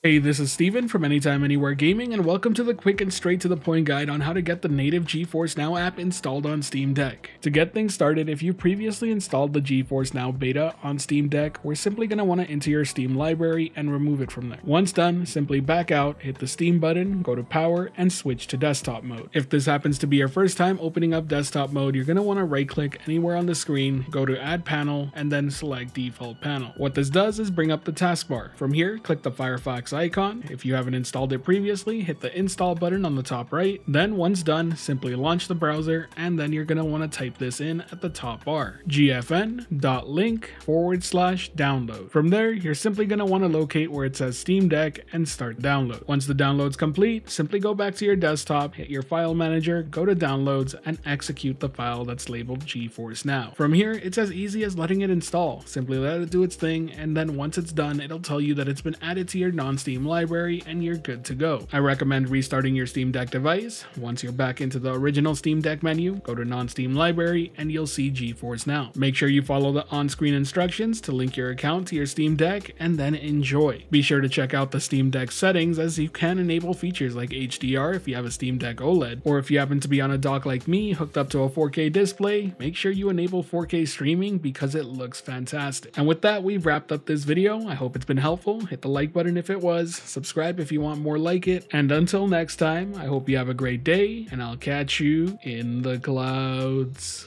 Hey, this is Steven from Anytime Anywhere Gaming, and welcome to the quick and straight to the point guide on how to get the native GeForce Now app installed on Steam Deck. To get things started, if you previously installed the GeForce Now beta on Steam Deck, we're simply going to want to enter your Steam library and remove it from there. Once done, simply back out, hit the Steam button, go to power, and switch to desktop mode. If this happens to be your first time opening up desktop mode, you're going to want to right click anywhere on the screen, go to add panel, and then select default panel. What this does is bring up the taskbar. From here, click the Firefox icon. If you haven't installed it previously, hit the install button on the top right. Then once done, simply launch the browser and then you're going to want to type this in at the top bar, gfn.link forward slash download. From there, you're simply going to want to locate where it says Steam Deck and start download. Once the download's complete, simply go back to your desktop, hit your file manager, go to downloads and execute the file that's labeled GeForce Now. From here, it's as easy as letting it install. Simply let it do its thing and then once it's done, it'll tell you that it's been added to your non-Steam library and you're good to go. I recommend restarting your Steam Deck device. Once you're back into the original Steam Deck menu, go to non-Steam library and you'll see GeForce Now. Make sure you follow the on-screen instructions to link your account to your Steam Deck and then enjoy. Be sure to check out the Steam Deck settings as you can enable features like HDR if you have a Steam Deck OLED, or if you happen to be on a dock like me hooked up to a 4K display, make sure you enable 4K streaming because it looks fantastic. And with that, we've wrapped up this video. I hope it's been helpful. Hit the like button if it was, subscribe if you want more like it, and until next time, I hope you have a great day, and I'll catch you in the clouds.